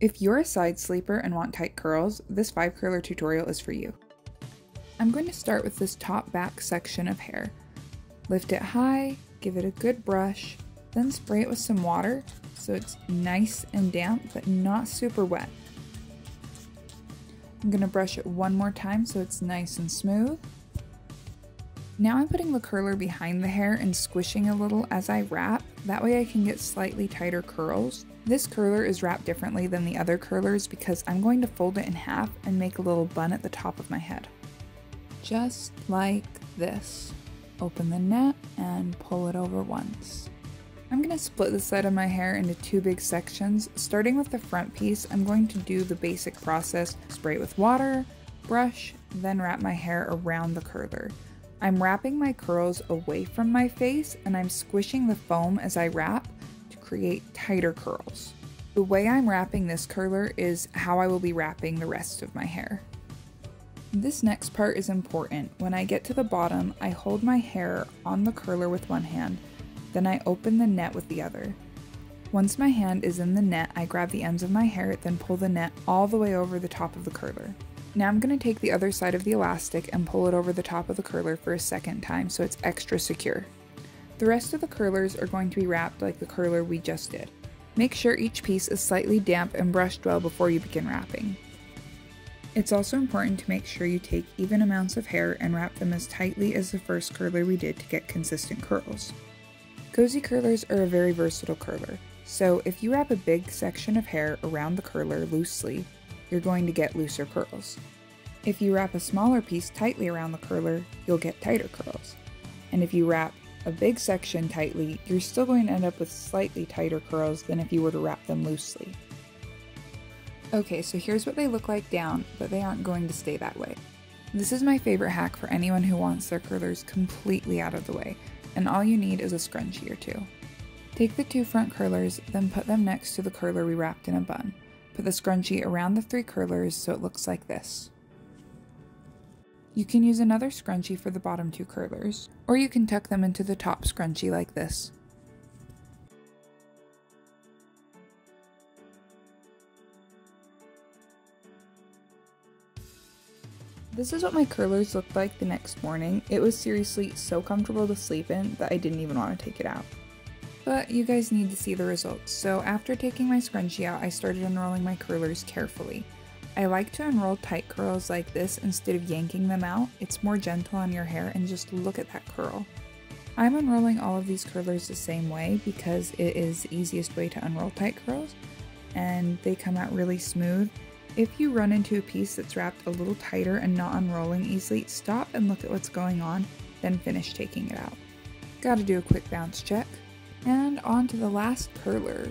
If you're a side sleeper and want tight curls, this 5 curler tutorial is for you. I'm going to start with this top back section of hair. Lift it high, give it a good brush, then spray it with some water so it's nice and damp but not super wet. I'm going to brush it one more time so it's nice and smooth. Now I'm putting the curler behind the hair and squishing a little as I wrap, that way I can get slightly tighter curls. This curler is wrapped differently than the other curlers because I'm going to fold it in half and make a little bun at the top of my head. Just like this. Open the net and pull it over once. I'm going to split the side of my hair into two big sections. Starting with the front piece, I'm going to do the basic process, spray it with water, brush, then wrap my hair around the curler. I'm wrapping my curls away from my face and I'm squishing the foam as I wrap to create tighter curls. The way I'm wrapping this curler is how I will be wrapping the rest of my hair. This next part is important. When I get to the bottom, I hold my hair on the curler with one hand, then I open the net with the other. Once my hand is in the net, I grab the ends of my hair, then pull the net all the way over the top of the curler. Now I'm going to take the other side of the elastic and pull it over the top of the curler for a second time so it's extra secure. The rest of the curlers are going to be wrapped like the curler we just did. Make sure each piece is slightly damp and brushed well before you begin wrapping. It's also important to make sure you take even amounts of hair and wrap them as tightly as the first curler we did to get consistent curls. Cozy curlers are a very versatile curler, so if you wrap a big section of hair around the curler loosely, you're going to get looser curls. If you wrap a smaller piece tightly around the curler, you'll get tighter curls. And if you wrap a big section tightly, you're still going to end up with slightly tighter curls than if you were to wrap them loosely. Okay, so here's what they look like down, but they aren't going to stay that way. This is my favorite hack for anyone who wants their curlers completely out of the way, and all you need is a scrunchie or two. Take the two front curlers, then put them next to the curler we wrapped in a bun. Put the scrunchie around the three curlers so it looks like this. You can use another scrunchie for the bottom two curlers, or you can tuck them into the top scrunchie like this. This is what my curlers looked like the next morning. It was seriously so comfortable to sleep in that I didn't even want to take it out but you guys need to see the results. So after taking my scrunchie out, I started unrolling my curlers carefully. I like to unroll tight curls like this instead of yanking them out. It's more gentle on your hair and just look at that curl. I'm unrolling all of these curlers the same way because it is the easiest way to unroll tight curls and they come out really smooth. If you run into a piece that's wrapped a little tighter and not unrolling easily, stop and look at what's going on, then finish taking it out. Gotta do a quick bounce check. And on to the last curler.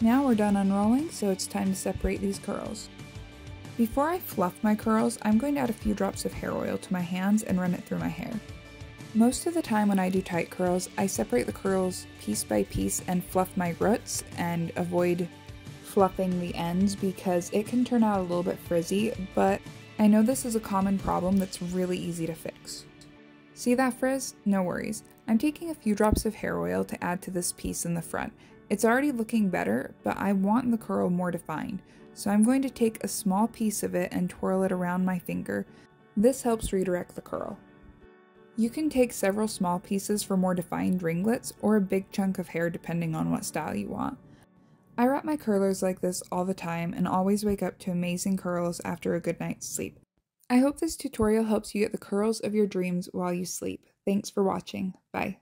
Now we're done unrolling, so it's time to separate these curls. Before I fluff my curls, I'm going to add a few drops of hair oil to my hands and run it through my hair. Most of the time when I do tight curls, I separate the curls piece by piece and fluff my roots and avoid fluffing the ends because it can turn out a little bit frizzy, but I know this is a common problem that's really easy to fix. See that frizz? No worries. I'm taking a few drops of hair oil to add to this piece in the front. It's already looking better, but I want the curl more defined, so I'm going to take a small piece of it and twirl it around my finger. This helps redirect the curl. You can take several small pieces for more defined ringlets or a big chunk of hair depending on what style you want. I wrap my curlers like this all the time and always wake up to amazing curls after a good night's sleep. I hope this tutorial helps you get the curls of your dreams while you sleep. Thanks for watching. Bye.